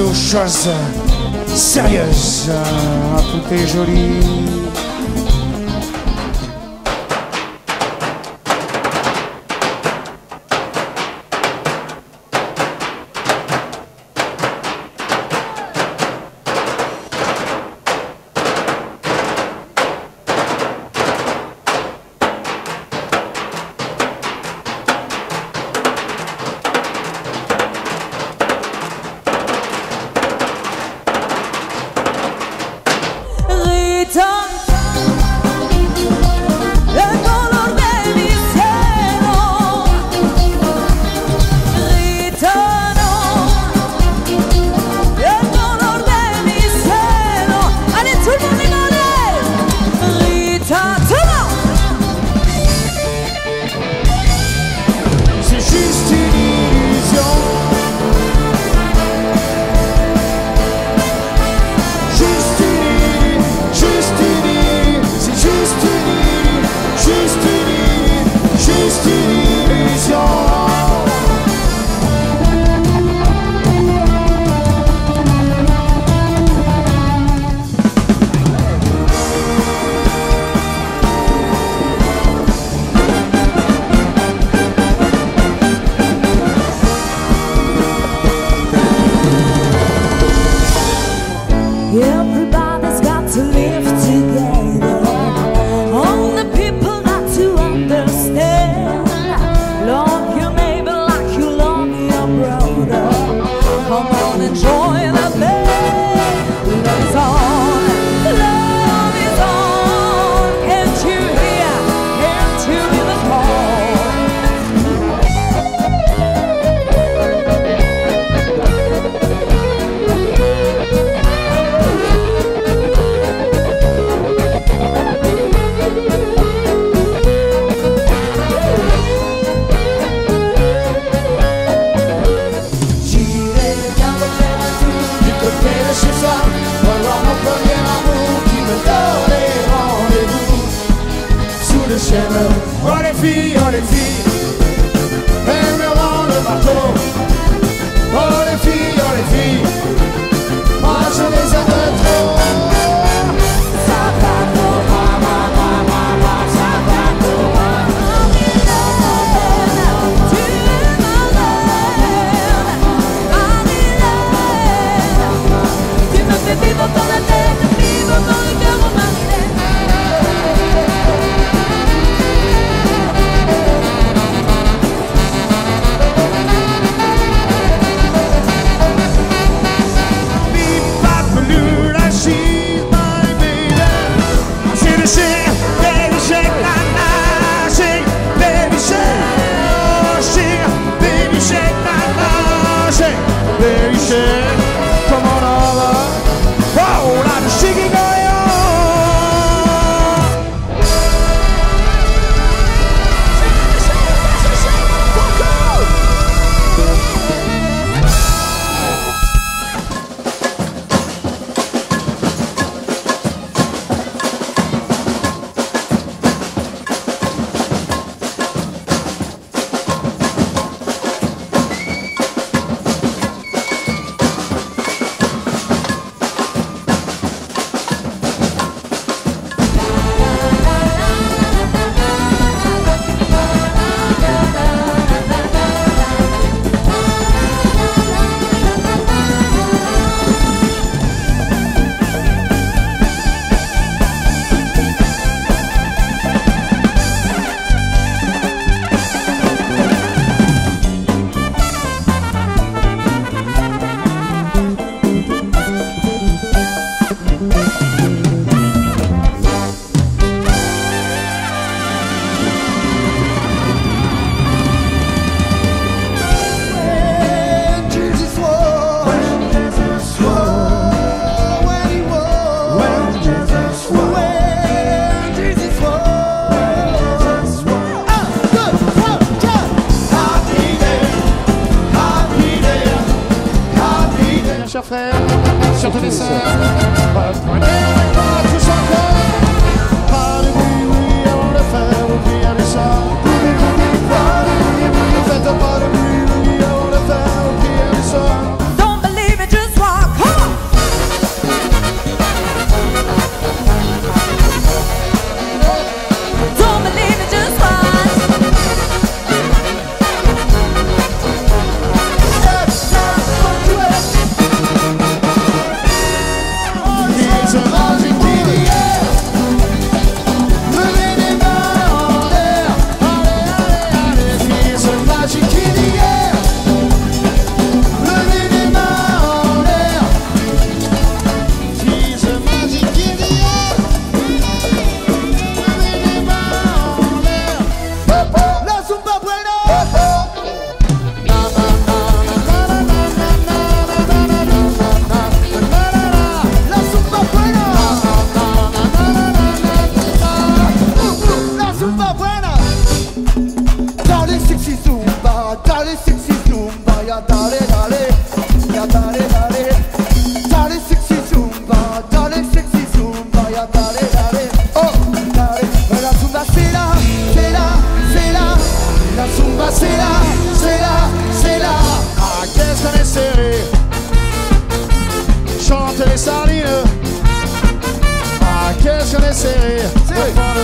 aux choses sérieuses. Ah, tout est joli.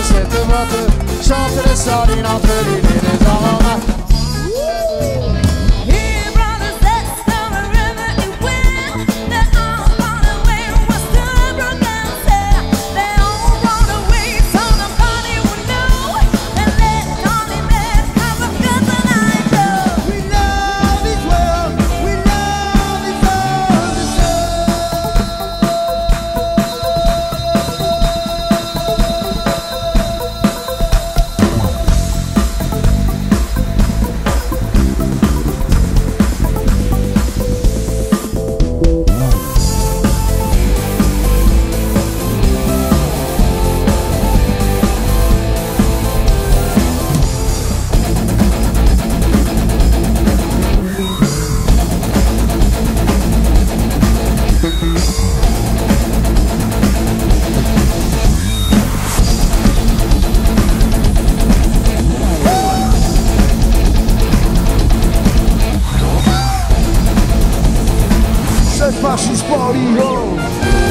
Sette vote Chanter les salines entre les et Washes body home.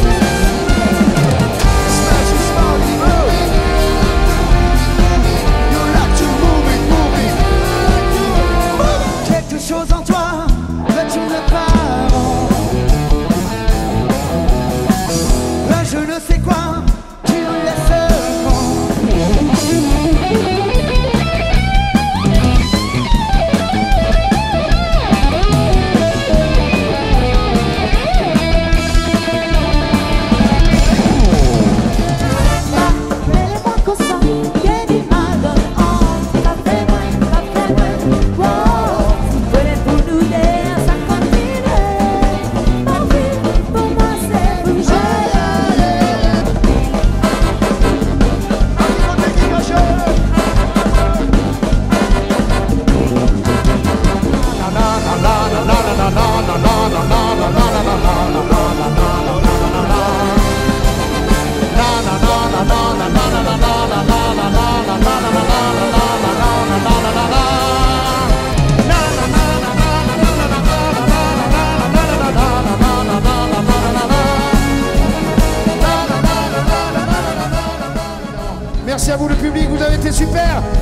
pé.